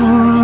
Oh.